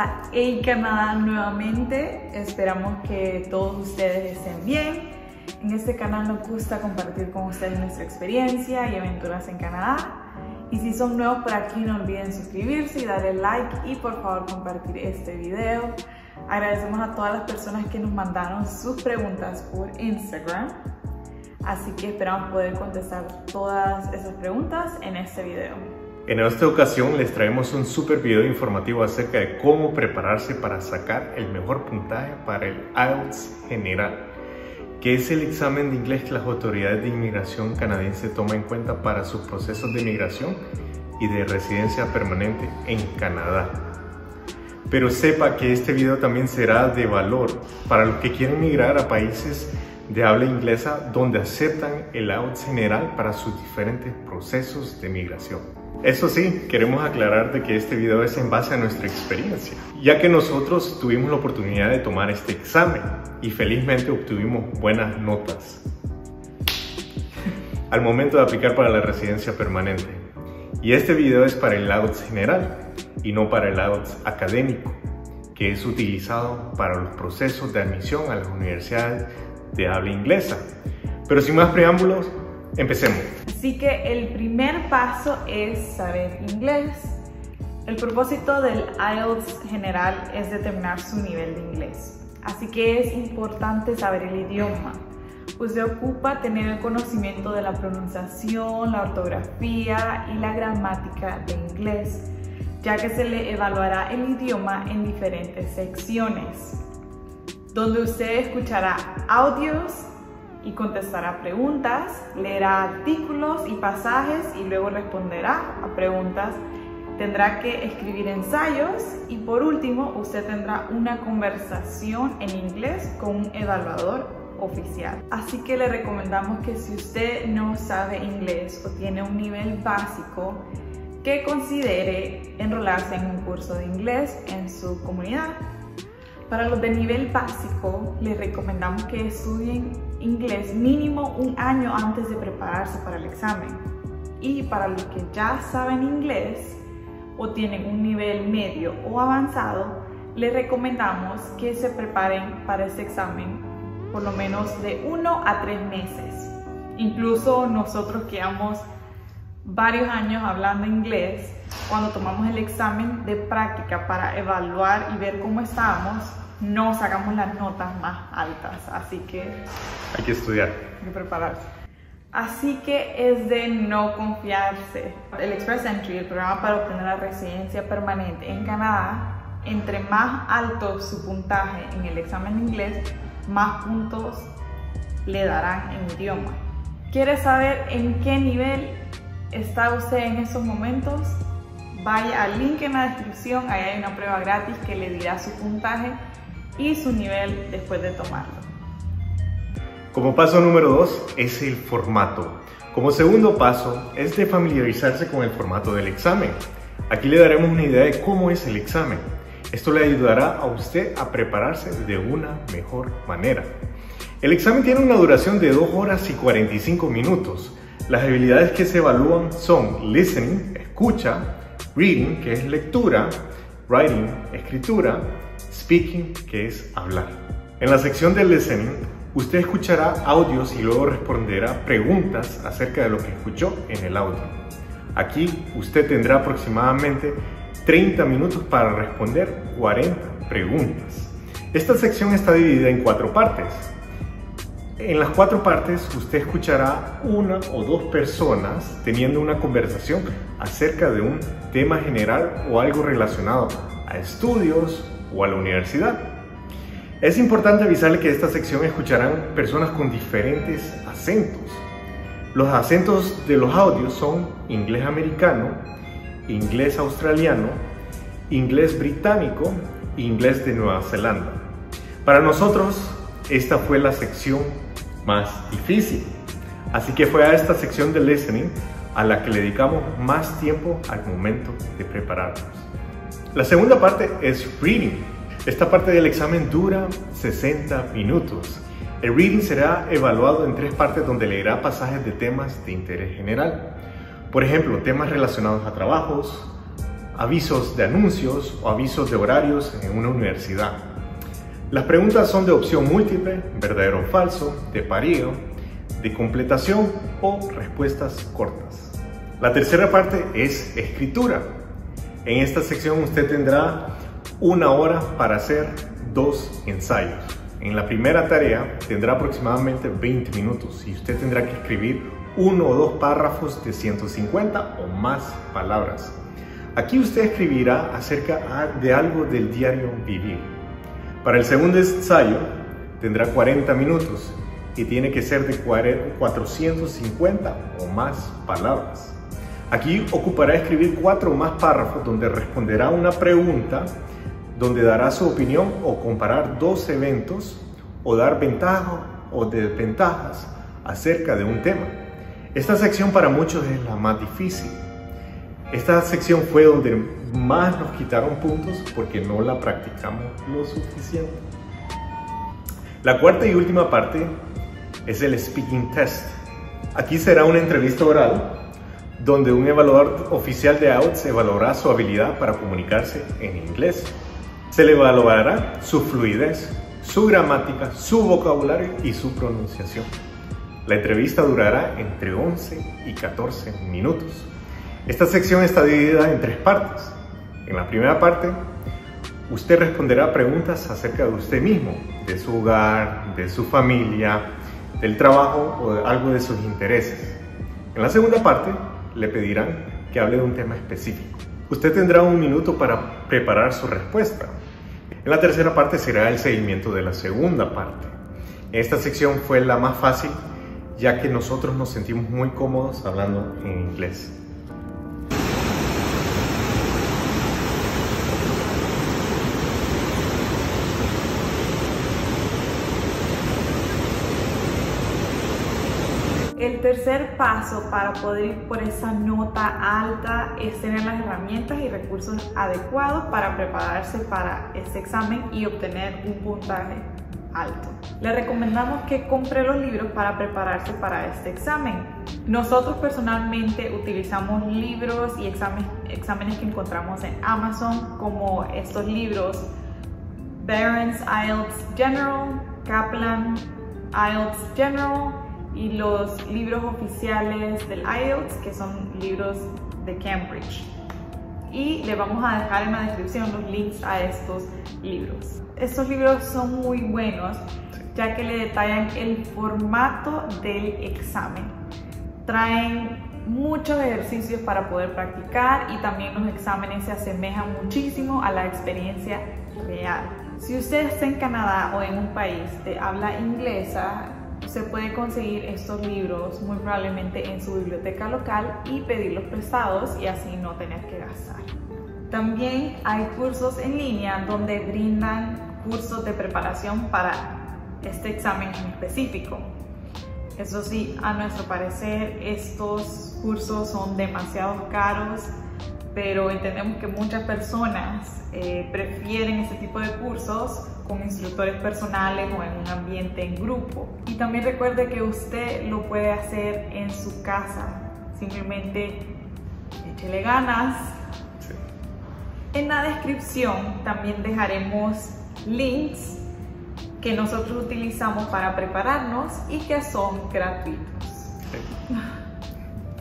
a A Canadá nuevamente. Esperamos que todos ustedes estén bien. En este canal nos gusta compartir con ustedes nuestra experiencia y aventuras en Canadá. Y si son nuevos por aquí, no olviden suscribirse y darle like y por favor compartir este video. Agradecemos a todas las personas que nos mandaron sus preguntas por Instagram. Así que esperamos poder contestar todas esas preguntas en este video. En esta ocasión les traemos un super video informativo acerca de cómo prepararse para sacar el mejor puntaje para el IELTS general, que es el examen de inglés que las autoridades de inmigración canadiense toman en cuenta para sus procesos de inmigración y de residencia permanente en Canadá. Pero sepa que este video también será de valor para los que quieren migrar a países de habla inglesa donde aceptan el IELTS general para sus diferentes procesos de migración. Eso sí, queremos aclarar que este video es en base a nuestra experiencia, ya que nosotros tuvimos la oportunidad de tomar este examen y felizmente obtuvimos buenas notas al momento de aplicar para la residencia permanente. Y este video es para el IELTS general y no para el IELTS académico, que es utilizado para los procesos de admisión a las universidades de habla inglesa. Pero sin más preámbulos, empecemos. Así que el primer paso es saber inglés. El propósito del IELTS general es determinar su nivel de inglés. Así que es importante saber el idioma. Usted ocupa tener el conocimiento de la pronunciación, la ortografía y la gramática de inglés, ya que se le evaluará el idioma en diferentes secciones, donde usted escuchará audios y contestará preguntas, leerá artículos y pasajes y luego responderá a preguntas. Tendrá que escribir ensayos y por último usted tendrá una conversación en inglés con un evaluador oficial. Así que le recomendamos que si usted no sabe inglés o tiene un nivel básico, que considere enrolarse en un curso de inglés en su comunidad. Para los de nivel básico, les recomendamos que estudien inglés mínimo un año antes de prepararse para el examen. Y para los que ya saben inglés o tienen un nivel medio o avanzado, les recomendamos que se preparen para este examen por lo menos de uno a tres meses. Incluso nosotros que varios años hablando inglés, cuando tomamos el examen de práctica para evaluar y ver cómo estábamos, no sacamos las notas más altas, así que hay que estudiar, hay que prepararse. Así que es de no confiarse. El Express Entry, el programa para obtener la residencia permanente en Canadá, entre más alto su puntaje en el examen de inglés, más puntos le darán en idioma. ¿Quiere saber en qué nivel está usted en estos momentos? Vaya al link en la descripción, ahí hay una prueba gratis que le dirá su puntaje y su nivel después de tomarlo. Como paso número 2 es el formato. Como segundo paso es de familiarizarse con el formato del examen. Aquí le daremos una idea de cómo es el examen. Esto le ayudará a usted a prepararse de una mejor manera. El examen tiene una duración de 2 horas y 45 minutos. Las habilidades que se evalúan son listening, escucha, reading, que es lectura, writing, escritura, speaking, que es hablar. En la sección de listening, usted escuchará audios y luego responderá preguntas acerca de lo que escuchó en el audio. Aquí usted tendrá aproximadamente 30 minutos para responder 40 preguntas. Esta sección está dividida en cuatro partes. En las cuatro partes usted escuchará una o dos personas teniendo una conversación acerca de un tema general o algo relacionado a estudios, o a la universidad. Es importante avisarle que esta sección escucharán personas con diferentes acentos. Los acentos de los audios son inglés americano, inglés australiano, inglés británico inglés de Nueva Zelanda. Para nosotros, esta fue la sección más difícil. Así que fue a esta sección de listening a la que le dedicamos más tiempo al momento de prepararnos. La segunda parte es reading. Esta parte del examen dura 60 minutos. El reading será evaluado en tres partes donde leerá pasajes de temas de interés general. Por ejemplo, temas relacionados a trabajos, avisos de anuncios o avisos de horarios en una universidad. Las preguntas son de opción múltiple, verdadero o falso, de parío, de completación o respuestas cortas. La tercera parte es escritura. En esta sección usted tendrá una hora para hacer dos ensayos. En la primera tarea tendrá aproximadamente 20 minutos y usted tendrá que escribir uno o dos párrafos de 150 o más palabras. Aquí usted escribirá acerca de algo del diario vivir. Para el segundo ensayo tendrá 40 minutos y tiene que ser de 450 o más palabras. Aquí ocupará escribir cuatro más párrafos donde responderá una pregunta, donde dará su opinión o comparar dos eventos o dar ventajas o desventajas acerca de un tema. Esta sección para muchos es la más difícil. Esta sección fue donde más nos quitaron puntos porque no la practicamos lo suficiente. La cuarta y última parte es el speaking test. Aquí será una entrevista oral donde un evaluador oficial de IELTS evaluará su habilidad para comunicarse en inglés. Se le evaluará su fluidez, su gramática, su vocabulario y su pronunciación. La entrevista durará entre 11 y 14 minutos. Esta sección está dividida en tres partes. En la primera parte, usted responderá preguntas acerca de usted mismo, de su hogar, de su familia, del trabajo o algo de sus intereses. En la segunda parte, le pedirán que hable de un tema específico. Usted tendrá un minuto para preparar su respuesta. En la tercera parte será el seguimiento de la segunda parte. Esta sección fue la más fácil ya que nosotros nos sentimos muy cómodos hablando en inglés. Tercer paso para poder ir por esa nota alta es tener las herramientas y recursos adecuados para prepararse para este examen y obtener un puntaje alto. Le recomendamos que compre los libros para prepararse para este examen. Nosotros personalmente utilizamos libros y exámenes, exámenes que encontramos en Amazon como estos libros Barron's IELTS General, Kaplan IELTS General y los libros oficiales del IELTS que son libros de Cambridge y le vamos a dejar en la descripción los links a estos libros. Estos libros son muy buenos ya que le detallan el formato del examen. Traen muchos ejercicios para poder practicar y también los exámenes se asemejan muchísimo a la experiencia real. Si usted está en Canadá o en un país de habla inglesa, se puede conseguir estos libros muy probablemente en su biblioteca local y pedirlos prestados y así no tener que gastar. También hay cursos en línea donde brindan cursos de preparación para este examen en específico. Eso sí, a nuestro parecer estos cursos son demasiado caros pero entendemos que muchas personas eh, prefieren este tipo de cursos con instructores personales o en un ambiente en grupo. Y también recuerde que usted lo puede hacer en su casa, simplemente échele ganas. En la descripción también dejaremos links que nosotros utilizamos para prepararnos y que son gratuitos.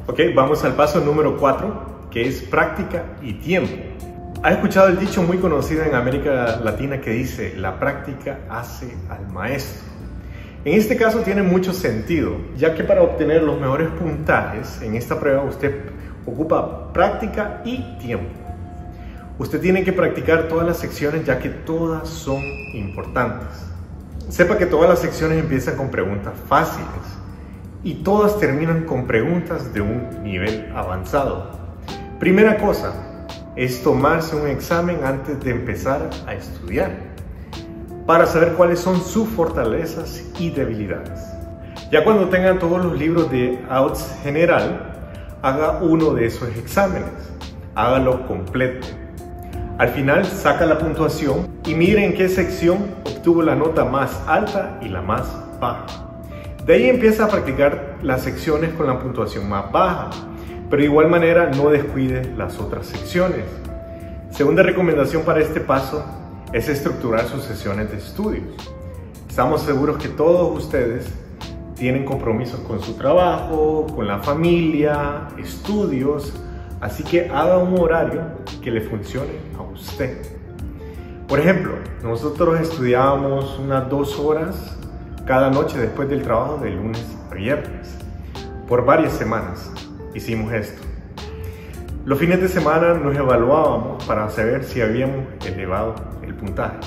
Ok, vamos al paso número 4 que es práctica y tiempo. ¿Has escuchado el dicho muy conocido en América Latina que dice, la práctica hace al maestro? En este caso tiene mucho sentido, ya que para obtener los mejores puntajes en esta prueba usted ocupa práctica y tiempo. Usted tiene que practicar todas las secciones ya que todas son importantes. Sepa que todas las secciones empiezan con preguntas fáciles y todas terminan con preguntas de un nivel avanzado. Primera cosa es tomarse un examen antes de empezar a estudiar para saber cuáles son sus fortalezas y debilidades. Ya cuando tengan todos los libros de AUTS general, haga uno de esos exámenes, hágalo completo. Al final saca la puntuación y mire en qué sección obtuvo la nota más alta y la más baja. De ahí empieza a practicar las secciones con la puntuación más baja pero de igual manera no descuide las otras secciones. Segunda recomendación para este paso es estructurar sus sesiones de estudios. Estamos seguros que todos ustedes tienen compromisos con su trabajo, con la familia, estudios, así que haga un horario que le funcione a usted. Por ejemplo, nosotros estudiábamos unas dos horas cada noche después del trabajo de lunes a viernes. Por varias semanas hicimos esto. Los fines de semana nos evaluábamos para saber si habíamos elevado el puntaje.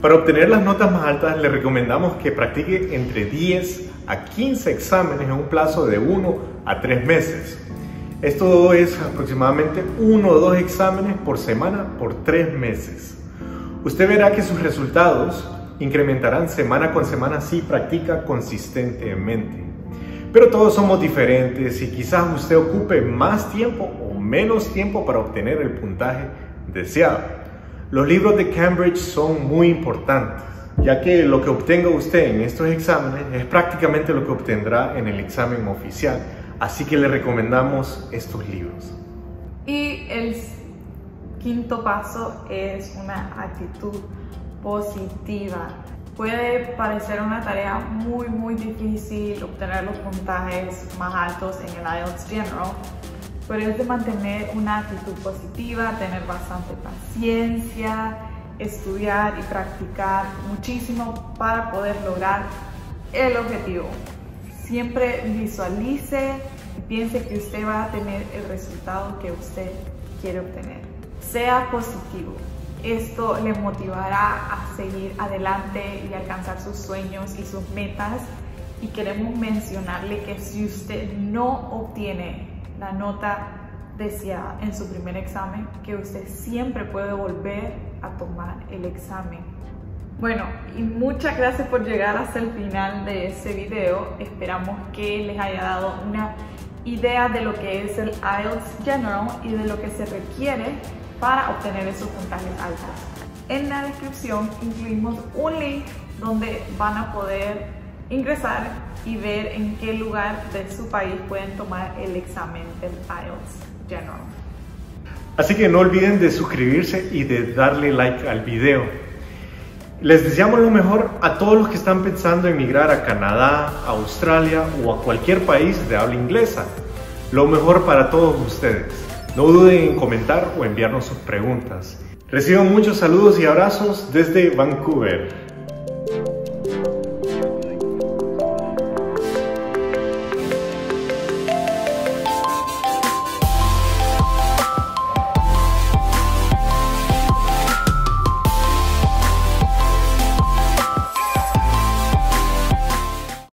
Para obtener las notas más altas le recomendamos que practique entre 10 a 15 exámenes en un plazo de 1 a 3 meses. Esto es aproximadamente 1 o 2 exámenes por semana por 3 meses. Usted verá que sus resultados incrementarán semana con semana si practica consistentemente. Pero todos somos diferentes y quizás usted ocupe más tiempo o menos tiempo para obtener el puntaje deseado. Los libros de Cambridge son muy importantes, ya que lo que obtenga usted en estos exámenes es prácticamente lo que obtendrá en el examen oficial. Así que le recomendamos estos libros. Y el quinto paso es una actitud positiva. Puede parecer una tarea muy muy difícil obtener los puntajes más altos en el IELTS General, pero es de mantener una actitud positiva, tener bastante paciencia, estudiar y practicar muchísimo para poder lograr el objetivo. Siempre visualice y piense que usted va a tener el resultado que usted quiere obtener. Sea positivo, esto le motivará a seguir adelante y alcanzar sus sueños y sus metas. Y queremos mencionarle que si usted no obtiene la nota deseada en su primer examen, que usted siempre puede volver a tomar el examen. Bueno, y muchas gracias por llegar hasta el final de este video. Esperamos que les haya dado una idea de lo que es el IELTS General y de lo que se requiere para obtener esos puntajes altos. En la descripción incluimos un link donde van a poder ingresar y ver en qué lugar de su país pueden tomar el examen del IELTS General. Así que no olviden de suscribirse y de darle like al video. Les deseamos lo mejor a todos los que están pensando en a Canadá, a Australia o a cualquier país de habla inglesa. Lo mejor para todos ustedes. No duden en comentar o enviarnos sus preguntas. Recibo muchos saludos y abrazos desde Vancouver.